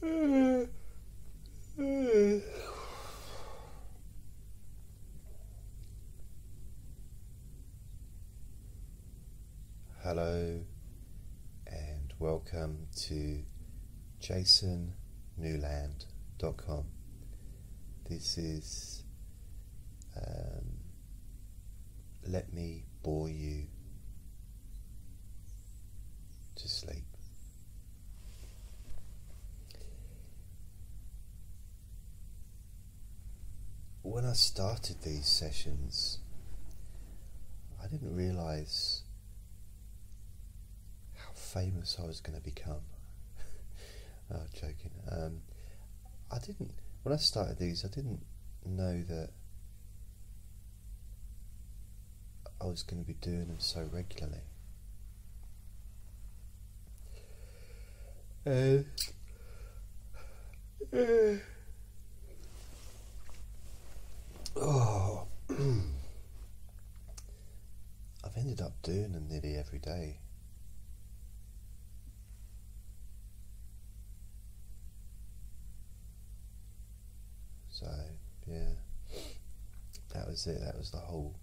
Hello and welcome to jasonnewland.com. This is um, Let Me Bore You to Sleep. When I started these sessions, I didn't realize how famous I was going to become. oh, joking. Um, I didn't. When I started these, I didn't know that I was going to be doing them so regularly. Uh, uh, oh, I've ended up doing them nearly every day. So, yeah, that was it. That was the whole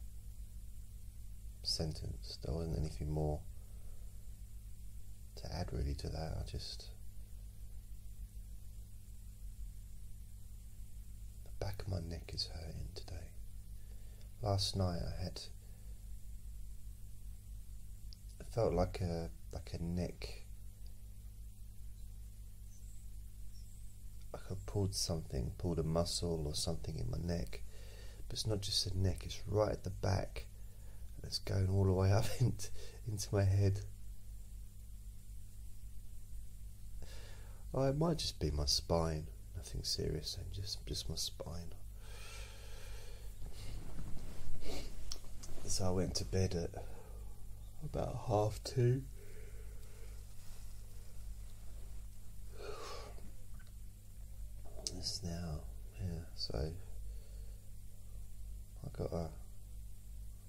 sentence. There wasn't anything more to add really to that. I just. The back of my neck is hurting today. Last night I had. It felt like a like a neck like I pulled something, pulled a muscle or something in my neck. But it's not just the neck, it's right at the back. And it's going all the way up into, into my head. Oh, it might just be my spine. Nothing serious, and just just my spine. So I went to bed at about half two. It's now, yeah, so I got a, a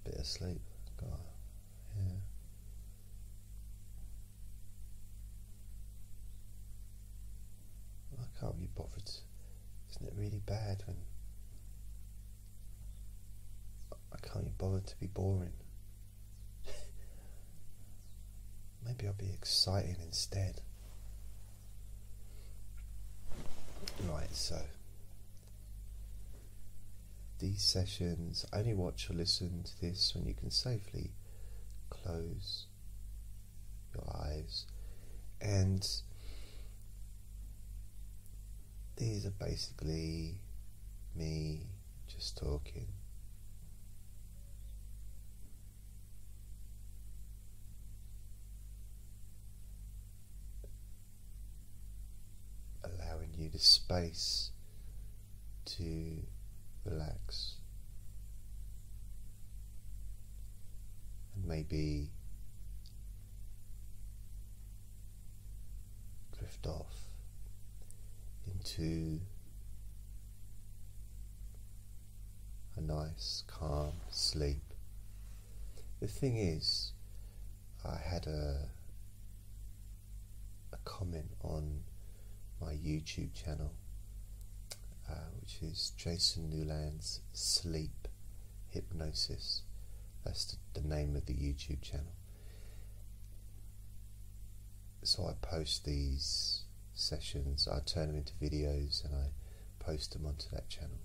bit of sleep. Got a, yeah. I can't be bothered. Isn't it really bad when I can't be bothered to be boring? I'll be exciting instead. Right, so these sessions only watch or listen to this when you can safely close your eyes, and these are basically me just talking. You the space to relax and maybe drift off into a nice calm sleep. The thing is, I had a a comment on my YouTube channel, uh, which is Jason Newland's Sleep Hypnosis. That's the, the name of the YouTube channel. So I post these sessions, I turn them into videos and I post them onto that channel.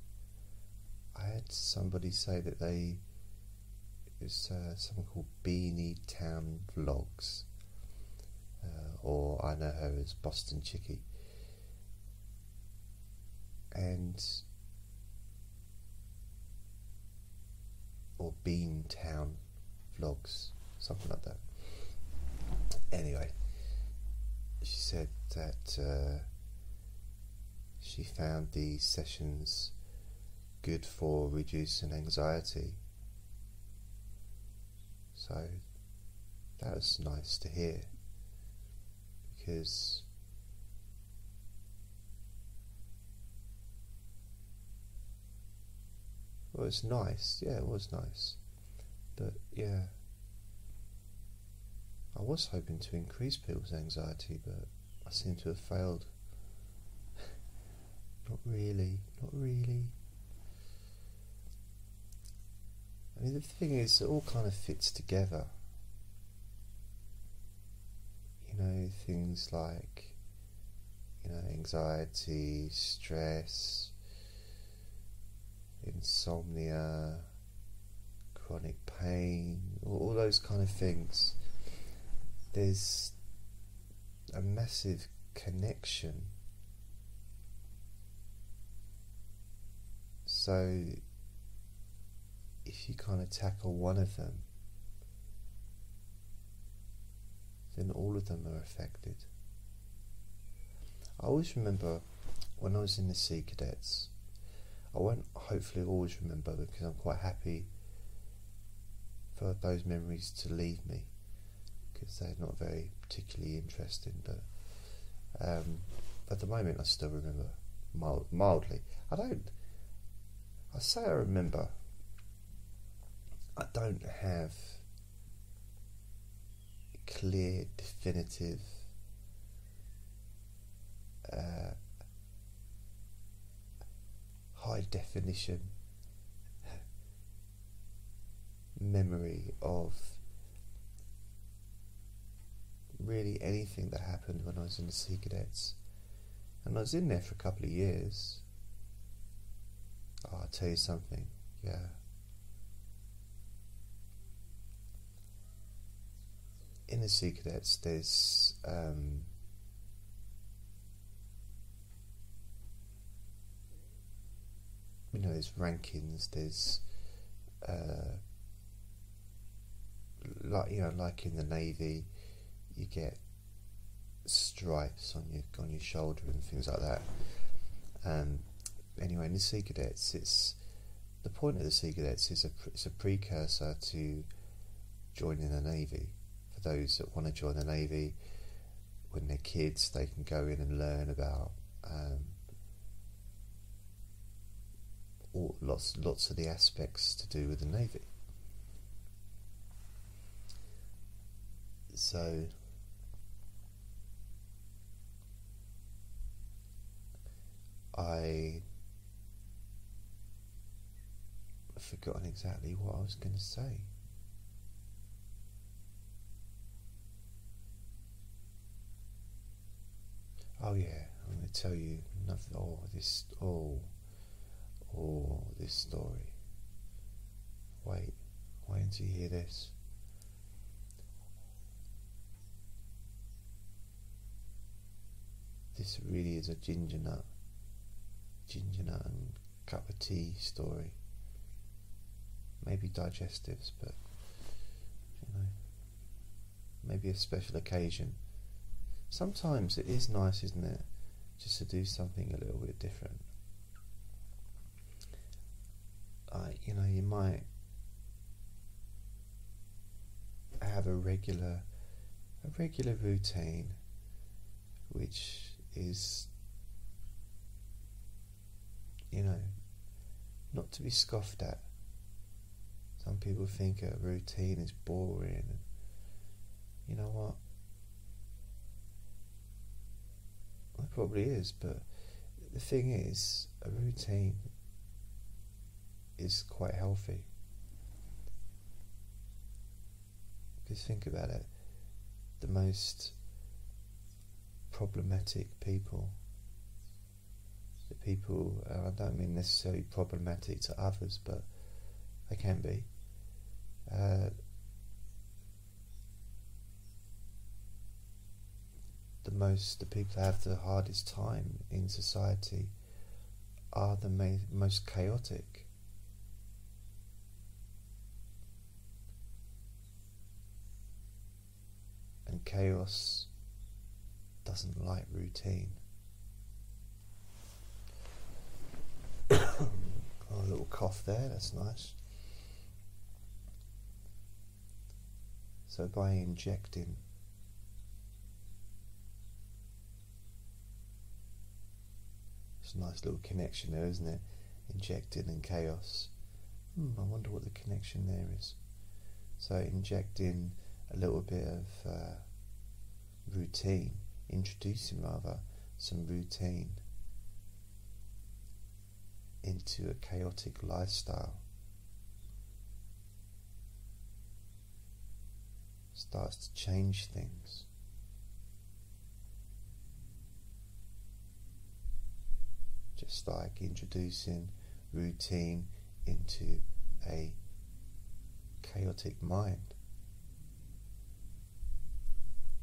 I had somebody say that they it's uh, something called Beanie Town Vlogs, uh, or I know her as Boston Chickie and or Bean Town vlogs, something like that. Anyway, she said that uh, she found these sessions good for reducing anxiety. So that was nice to hear because Well, it's nice. Yeah, it was nice. But yeah, I was hoping to increase people's anxiety, but I seem to have failed not really, not really. I mean, the thing is, it all kind of fits together. You know, things like, you know, anxiety, stress, insomnia, chronic pain, all those kind of things. There's a massive connection. So, if you kind of tackle one of them, then all of them are affected. I always remember when I was in the Sea Cadets, I won't hopefully always remember because I'm quite happy for those memories to leave me because they're not very particularly interesting, but um, at the moment I still remember mild, mildly. I don't. I say I remember. I don't have clear, definitive. Uh, high definition memory of really anything that happened when I was in the Sea Cadets. And I was in there for a couple of years. Oh, I'll tell you something, yeah. In the Sea Cadets, there's um, you know, there's rankings, there's uh, like you know, like in the navy, you get stripes on your on your shoulder and things like that. Um, anyway, in the Sea Cadets, it's the point of the Sea Cadets is a it's a precursor to joining the navy. For those that want to join the navy, when they're kids, they can go in and learn about um, lots lots of the aspects to do with the navy. So I have forgotten exactly what I was going to say. Oh yeah, I'm going to tell you nothing. Oh, this. Oh, oh, this story. Wait, wait until you hear this. This really is a ginger nut, ginger nut and cup of tea story. Maybe digestives, but you know, maybe a special occasion. Sometimes it is nice, isn't it, just to do something a little bit different. Uh, you know, you might have a regular, a regular routine, which is, you know, not to be scoffed at. Some people think a routine is boring. And you know what? It probably is, but the thing is, a routine is quite healthy. Because think about it, the most problematic people, the people, I don't mean necessarily problematic to others, but they can be. Uh, the most, the people that have the hardest time in society are the ma- most chaotic. Chaos doesn't like routine. oh, a little cough there, that's nice. So by injecting it's a nice little connection there, isn't it? Injecting and chaos. Hmm, I wonder what the connection there is. So injecting a little bit of uh, routine. Introducing rather some routine into a chaotic lifestyle. Starts to change things. Just like introducing routine into a chaotic mind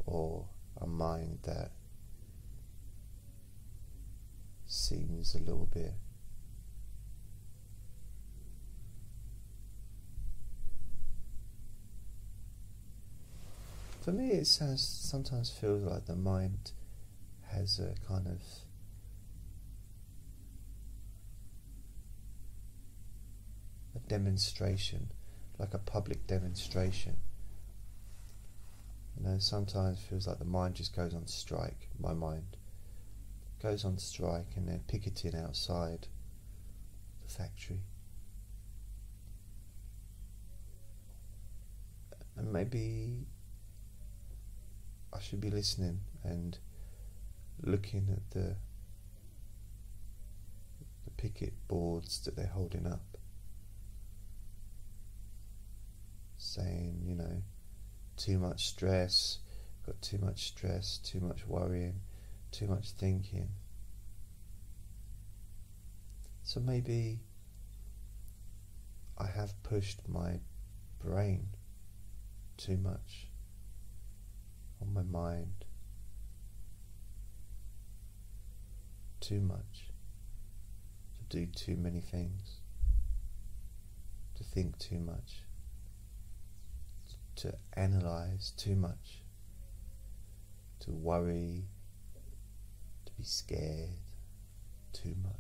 or a mind that seems a little bit for me it sounds sometimes feels like the mind has a kind of a demonstration like a public demonstration you know sometimes feels like the mind just goes on strike my mind goes on strike and they're picketing outside the factory. And maybe I should be listening and looking at the the picket boards that they're holding up saying, you know, too much stress, got too much stress, too much worrying, too much thinking. So maybe I have pushed my brain too much on my mind too much to do too many things to think too much to analyze too much to worry to be scared too much.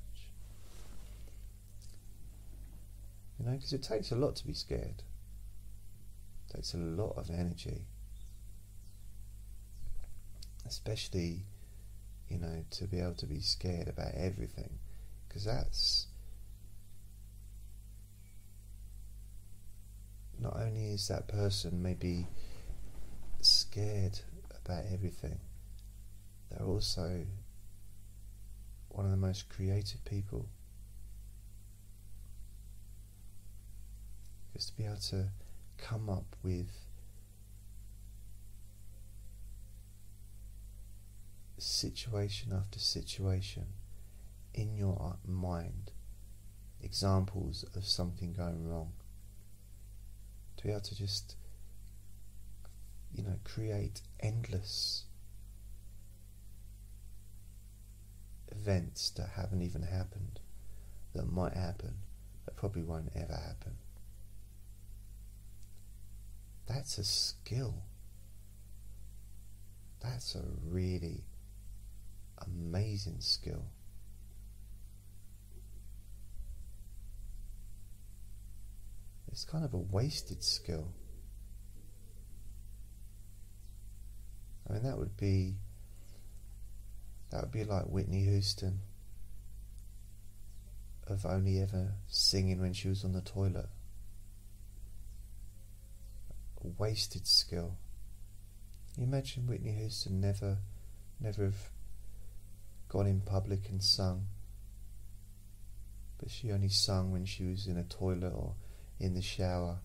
You know, because it takes a lot to be scared. It takes a lot of energy. Especially, you know, to be able to be scared about everything. Because that's. Not only is that person maybe scared about everything, they're also one of the most creative people. Because to be able to come up with situation after situation in your mind, examples of something going wrong, to be able to just, you know, create endless events that haven't even happened, that might happen, that probably won't ever happen. That's a skill. That's a really amazing skill. It's kind of a wasted skill. I mean, that would be that would be like Whitney Houston of only ever singing when she was on the toilet. A wasted skill. Imagine Whitney Houston never, never have gone in public and sung, but she only sung when she was in a toilet or in the shower.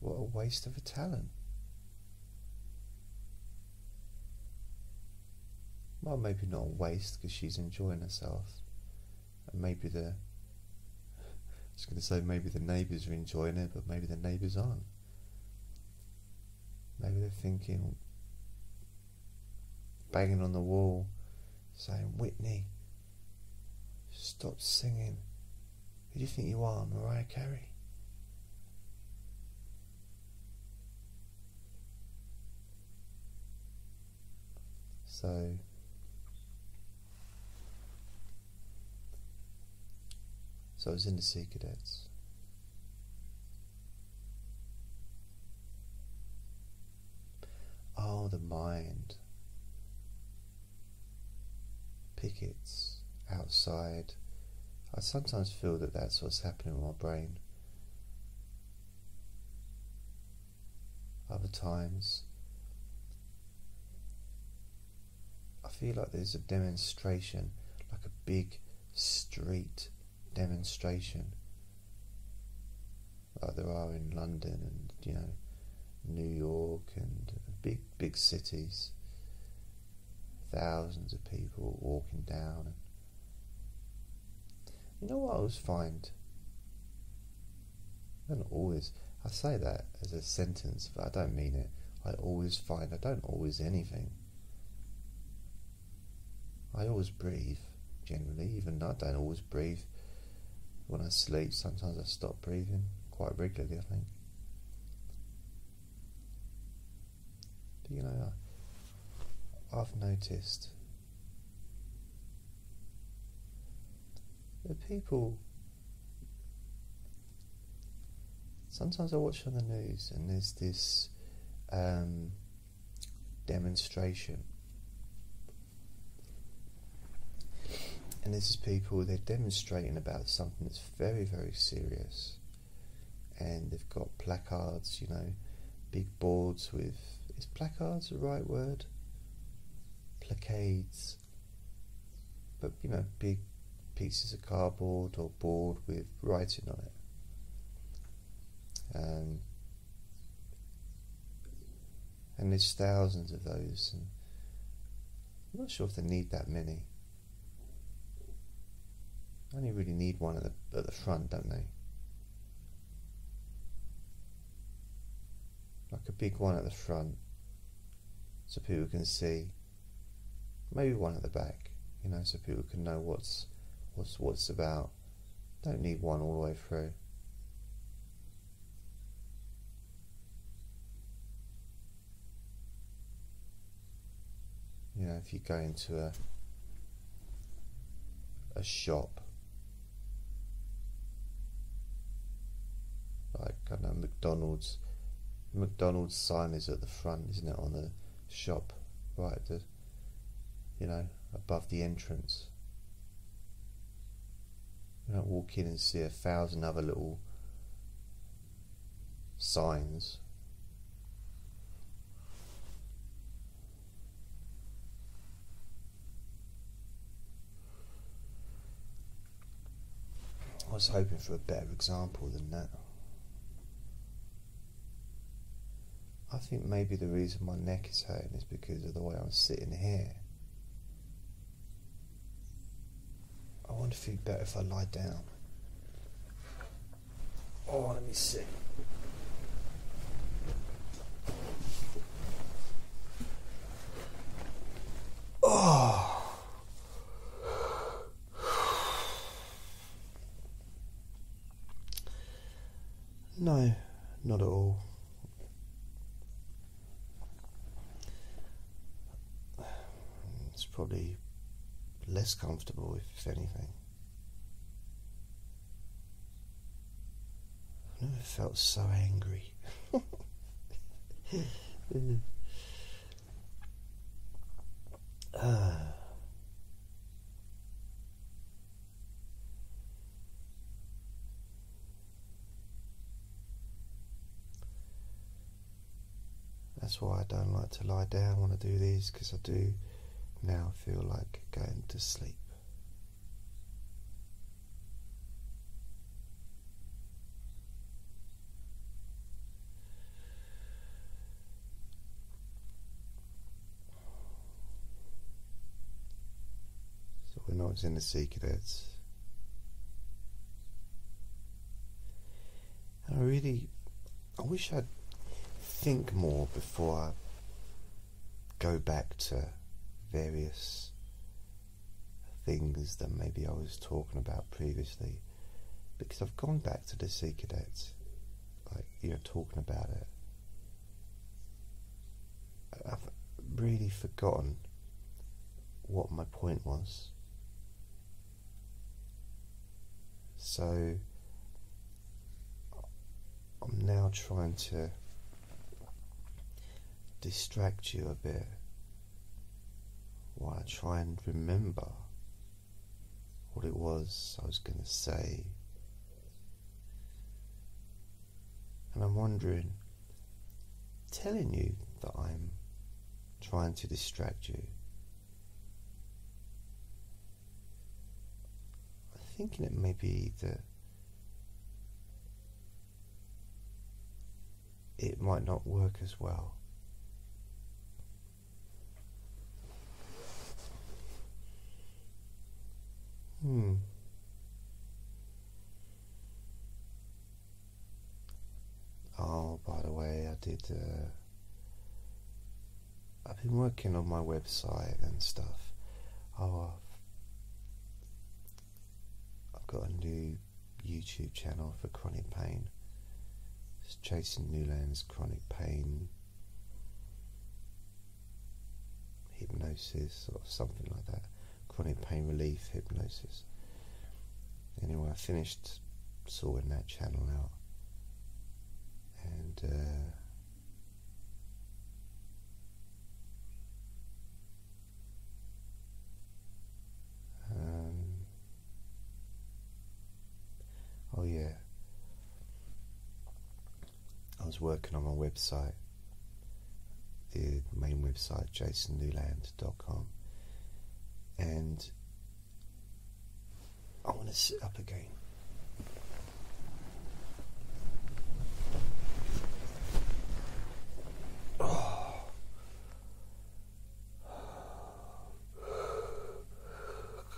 What a waste of a talent. Well, maybe not a waste because she's enjoying herself. And maybe the. I was going to say maybe the neighbours are enjoying it, but maybe the neighbours aren't. Maybe they're thinking, banging on the wall, saying, Whitney, stop singing. Who do you think you are, Mariah Carey? So So I was in the Sea Cadets. Oh, the mind. Pickets outside. I sometimes feel that that's what's happening in my brain. Other times, I feel like there's a demonstration, like a big street demonstration, like there are in London and you know New York and uh, big big cities. Thousands of people walking down. You know what I always find? I don't always. I say that as a sentence, but I don't mean it. I always find I don't always anything. I always breathe, generally, even though I don't always breathe when I sleep. Sometimes I stop breathing quite regularly, I think. But you know, I've noticed that people. Sometimes I watch on the news and there's this um, demonstration. And this is people, they're demonstrating about something that's very, very serious. And they've got placards, you know, big boards with. Is placards the right word? Placades. But, you know, big pieces of cardboard or board with writing on it. Um, and there's thousands of those, and I'm not sure if they need that many. They only really need one at the at the front, don't they? Like a big one at the front, so people can see. Maybe one at the back, you know, so people can know what's what's what's about. Don't need one all the way through. you know, if you go into a a shop like I know McDonald's McDonald's sign is at the front, isn't it, on the shop, right the you know, above the entrance. You don't walk in and see a thousand other little signs I was hoping for a better example than that. I think maybe the reason my neck is hurting is because of the way I'm sitting here. I want to feel better if I lie down. Oh, let me see. Oh. No, not at all. It's probably less comfortable, if anything. I've never felt so angry. uh. That's why I don't like to lie down when I do these because I do now feel like going to sleep. So when I was in the Sea Cadets, I really, I wish I'd think more before I go back to various things that maybe I was talking about previously because I've gone back to the Sea Cadets, like, you know, talking about it. I've really forgotten what my point was. So I'm now trying to distract you a bit while I try and remember what it was I was going to say. And I'm wondering, telling you that I'm trying to distract you. I'm thinking it may be that it might not work as well. Hmm. Oh, by the way, I did. Uh, I've been working on my website and stuff. Oh, I've, I've got a new YouTube channel for chronic pain. It's Jason Newland's chronic pain hypnosis or something like that. Chronic pain relief hypnosis. Anyway, I finished sorting that channel out. And uh, um, oh yeah. I was working on my website the main website jasonnewland.com and I want to sit up again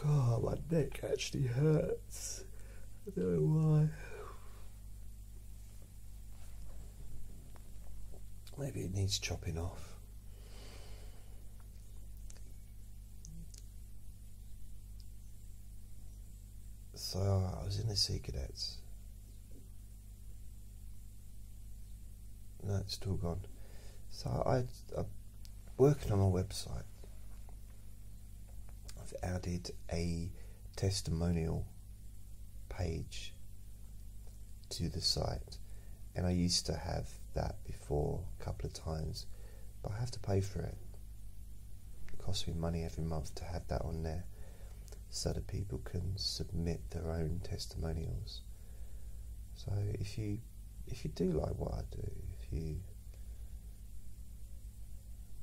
God, my neck actually hurts. I don't know why. Maybe it needs chopping off. So I was in the Sea Cadets. No, it's still gone. So I, I'm working on my website. I've added a testimonial page to the site, and I used to have that before a couple of times, but I have to pay for it. It costs me money every month to have that on there so that people can submit their own testimonials. So if you if you do like what I do, if you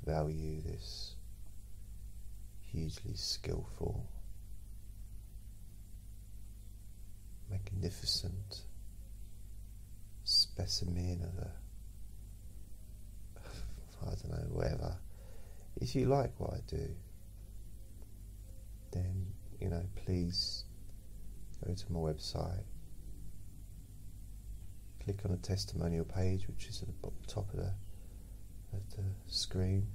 value this hugely skillful, magnificent specimen of a I don't know, whatever. If you like what I do, then you know, please go to my website, click on the testimonial page, which is at the top of the, of the screen,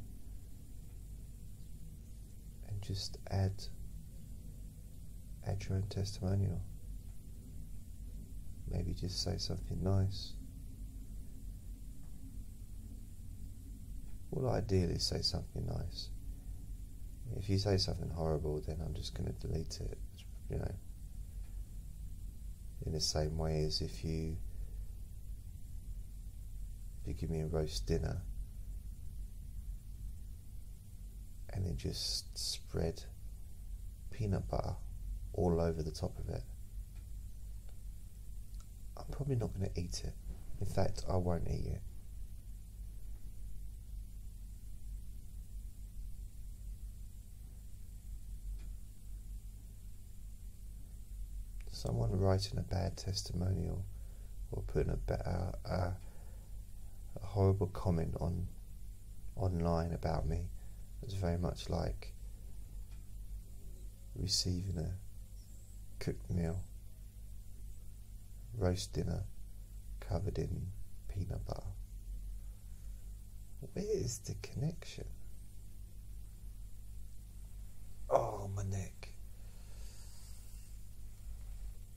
and just add add your own testimonial. Maybe just say something nice. Well, ideally, say something nice. If you say something horrible, then I'm just going to delete it. You know, in the same way as if you if you give me a roast dinner and then just spread peanut butter all over the top of it, I'm probably not going to eat it. In fact, I won't eat it. Someone writing a bad testimonial or putting a, uh, a horrible comment on online about me was very much like receiving a cooked meal, roast dinner covered in peanut butter. Where is the connection? Oh, my neck.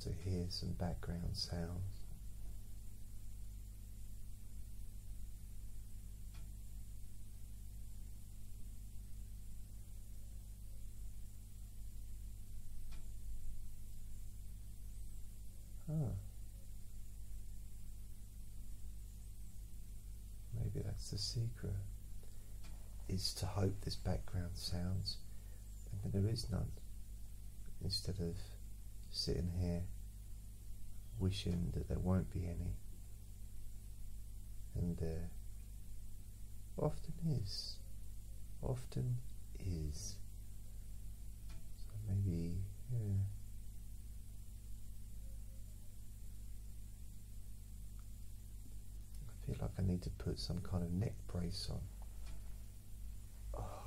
to hear some background sounds. Huh. Maybe that's the secret is to hope this background sounds, and there is none. Instead of sitting here wishing that there won't be any. And there often is. Often is. So maybe, yeah. I feel like I need to put some kind of neck brace on. Oh.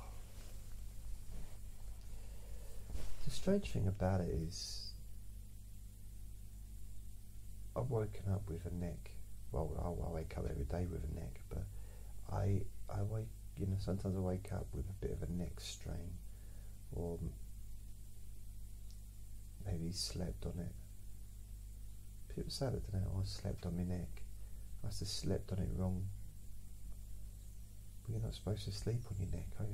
The strange thing about it is, I've woken up with a neck. Well, I, I wake up every day with a neck, but I I wake you know sometimes I wake up with a bit of a neck strain, or maybe slept on it. People say that oh, I slept on my neck. I must have slept on it wrong. But you're not supposed to sleep on your neck, are you?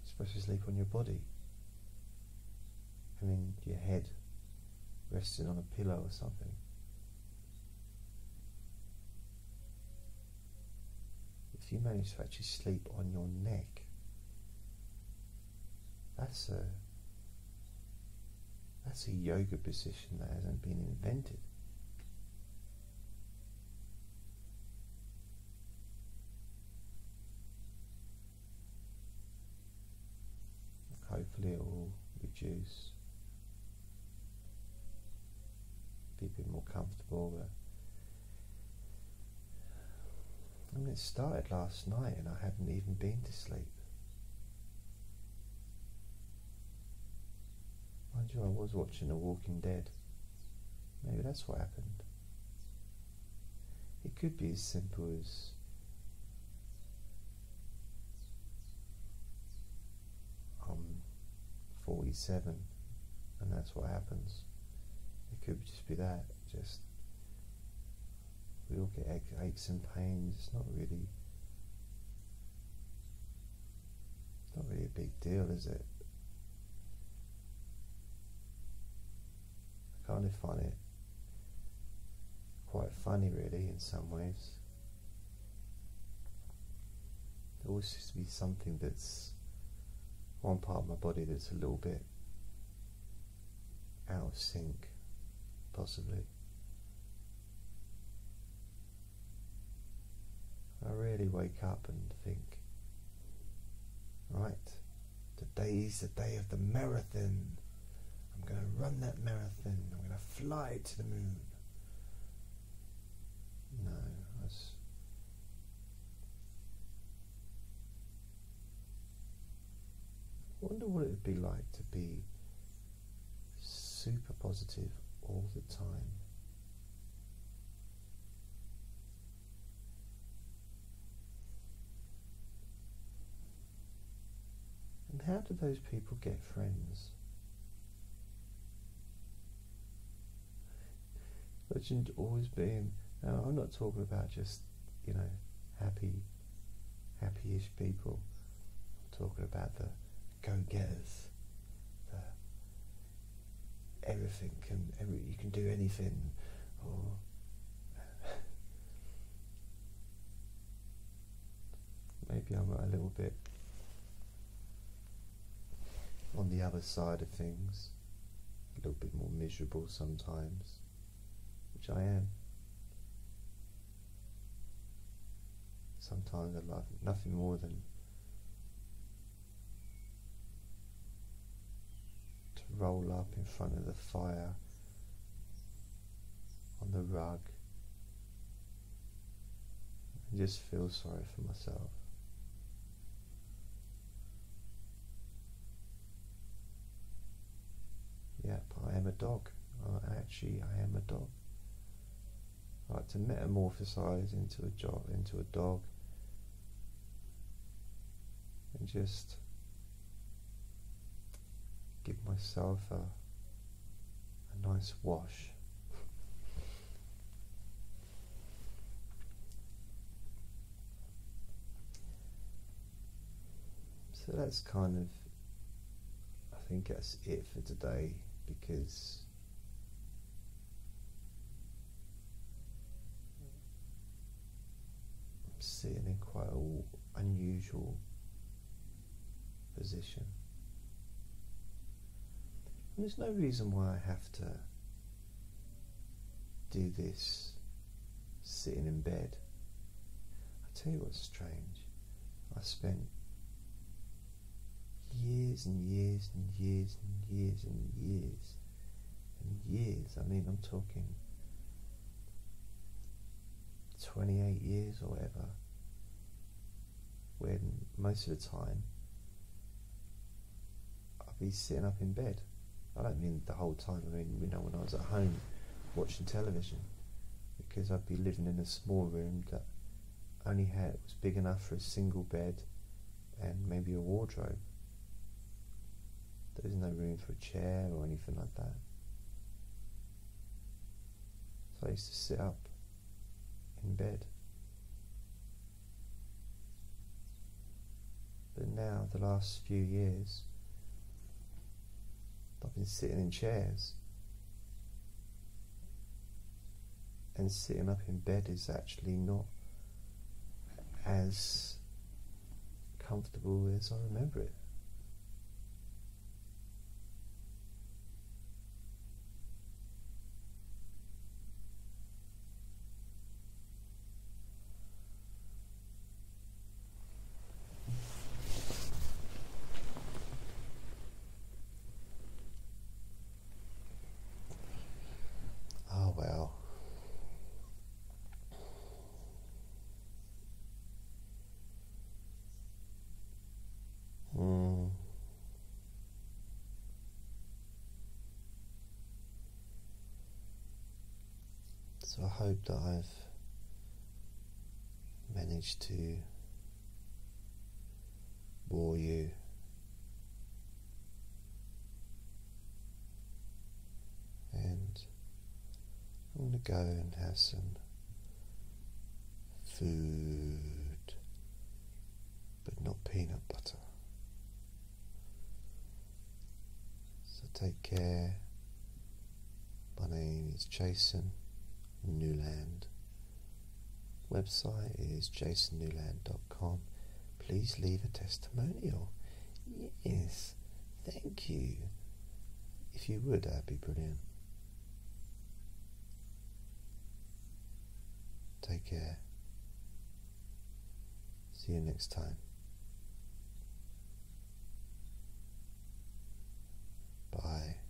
You're supposed to sleep on your body. I mean, your head resting on a pillow or something. If you manage to actually sleep on your neck, that's a that's a yoga position that hasn't been invented. Hopefully, it will reduce, be a bit I mean, it started last night, and I hadn't even been to sleep. Mind you, I was watching The Walking Dead. Maybe that's what happened. It could be as simple as I'm 47 and that's what happens. It could just be that. Just we all get aches and pains. It's not really, not really a big deal, is it? I kind of find it quite funny, really, in some ways. There always seems to be something that's one part of my body that's a little bit out of sync, possibly. I really wake up and think, right, today is the day of the marathon. I'm going to run that marathon. I'm going to fly to the moon. No, that's. I wonder what it would be like to be super positive all the time. And how do those people get friends? Imagine always being. Now, I'm not talking about just, you know, happy, happy-ish people. I'm talking about the go-getters. The everything can, every, you can do anything, or maybe I'm a little bit on the other side of things, a little bit more miserable sometimes, which I am. Sometimes I love nothing more than to roll up in front of the fire on the rug and just feel sorry for myself. Yep, I am a dog. Actually, I am a dog. I like to metamorphosize into a job, into a dog, and just give myself a a nice wash. So that's kind of, I think that's it for today because I'm sitting in quite an unusual position. And there's no reason why I have to do this sitting in bed. I tell you what's strange. I spent years and years and years and years and years and years. I mean, I'm talking 28 years or whatever, when most of the time I'd be sitting up in bed. I don't mean the whole time, I mean, you know, when I was at home watching television, because I'd be living in a small room that only had, was big enough for a single bed and maybe a wardrobe. There was no room for a chair or anything like that. So I used to sit up in bed. But now, the last few years, I've been sitting in chairs. And sitting up in bed is actually not as comfortable as I remember it. Oh well. Mm. So I hope that I've managed to bore you. And I'm going to go and have some food, but not peanut butter. So take care. My name is Jason Newland. Website is jasonnewland.com. Please leave a testimonial. Yes, thank you. If you would, that'd be brilliant. Take care. See you next time. Bye.